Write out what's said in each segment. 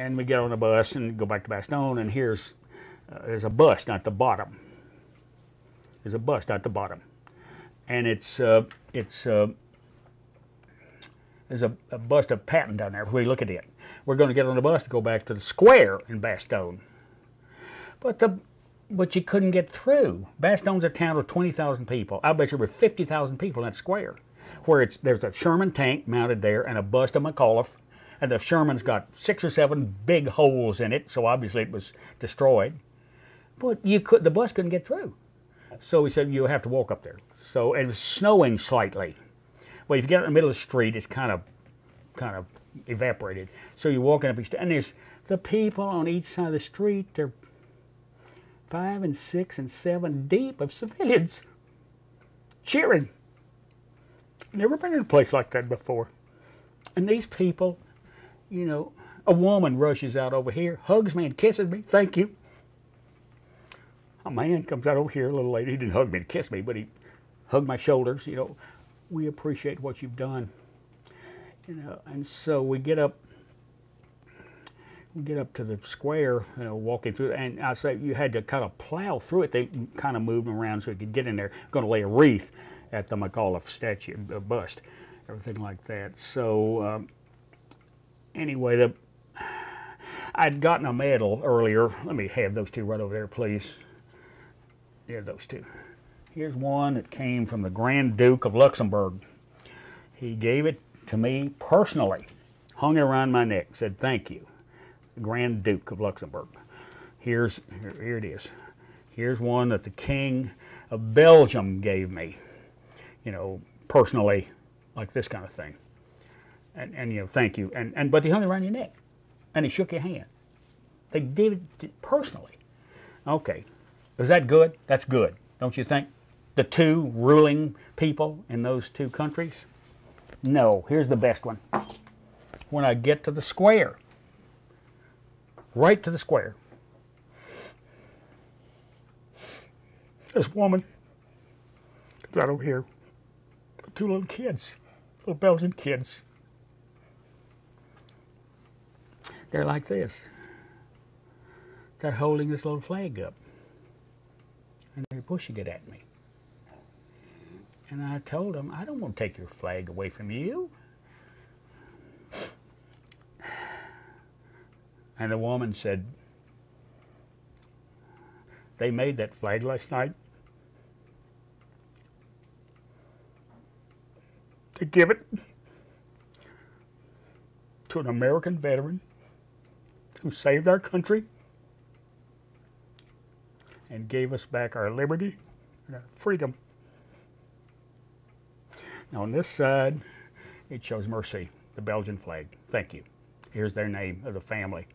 and we get on the bus and go back to Bastogne, and here's uh, there's a bust at the bottom. There's a bust at the bottom, and it's uh, it's uh, there's a, a bust of Patton down there. If we look at it, we're going to get on the bus to go back to the square in Bastogne, but the but you couldn't get through. Bastogne's a town of 20,000 people. I bet you there were 50,000 people in that square, where it's there's a Sherman tank mounted there and a bust of McAuliffe and the Sherman's got six or seven big holes in it, so obviously it was destroyed. But you could the bus couldn't get through, so we said you have to walk up there. So it was snowing slightly. Well, if you get in the middle of the street, it's kind of kind of evaporated. So you're walking up, and there's the people on each side of the street. They're five and six and seven deep of civilians cheering. Never been in a place like that before. And these people you know, a woman rushes out over here, hugs me and kisses me. Thank you. A man comes out over here, a little lady. He didn't hug me to kiss me, but he hugged my shoulders. You know, we appreciate what you've done. You know, and so we get up. We get up to the square, you know, walking through, and I say you had to kind of plow through it. They kind of moved around so you could get in there. Going to lay a wreath at the McAuliffe statue, bust, everything like that. So. Um, anyway, the I'd gotten a medal earlier. Let me have those two right over there, please. Yeah, those two. Here's one that came from the Grand Duke of Luxembourg. He gave it to me personally, hung it around my neck, said thank you, Grand Duke of Luxembourg. Here's here, here it is. Here's one that the King of Belgium gave me, you know, personally, like this kind of thing and, and you know, thank you. And, and but he hung around your neck, and he shook your hand. They did it personally. Okay, is that good? That's good, don't you think? The two ruling people in those two countries. No, here's the best one. When I get to the square, right to the square, this woman right over here, two little kids, little Belgian kids They're like this. They're holding this little flag up. And they're pushing it at me. And I told them, I don't want to take your flag away from you. And the woman said, They made that flag last night to give it to an American veteran who saved our country and gave us back our liberty and our freedom. Now on this side, it shows Mercy, the Belgian flag. Thank you. Here's their name of the family.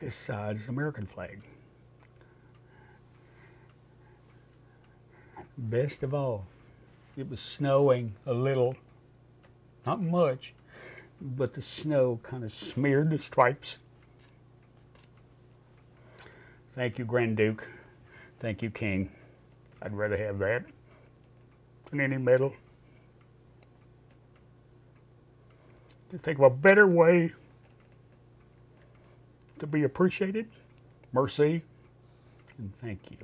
This side is the American flag. Best of all, it was snowing a little, not much, but the snow kind of smeared the stripes. Thank you, Grand Duke. Thank you, King. I'd rather have that than any medal. To think of a better way to be appreciated, mercy, and thank you.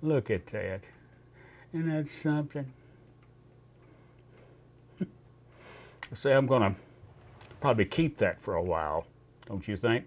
Look at that. And that's something? Say I'm going to probably keep that for a while, don't you think?